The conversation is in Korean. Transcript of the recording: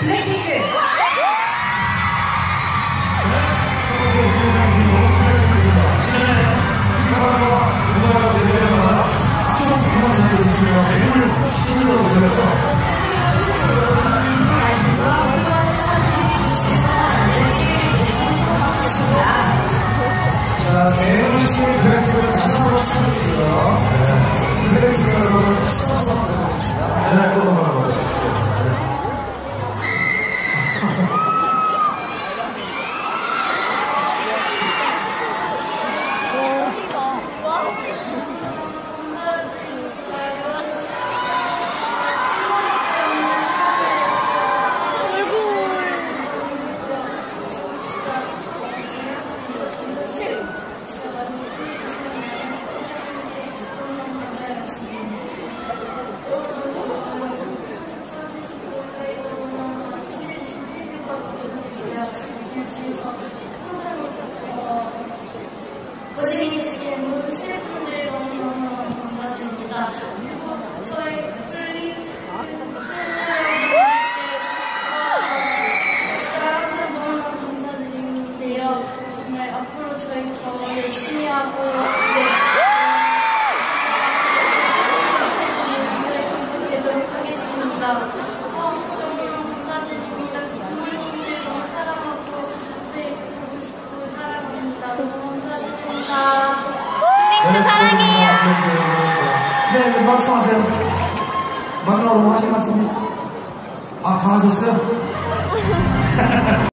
블랙핑크. 자, 또 넘어가보겠습니다. 고생해주신 모든 스태프분들 너무너무 감사드립니다. 그리고 저희 플리 진짜 항상 너무너무 감사드리는데요. 정말 앞으로 저희 더 열심히 하고 네. 노래 되도록 하겠습니다. 네, 사랑해요. 네, 말씀하세요. 마지막으로 뭐 하실 말씀이? 아, 다 하셨어요?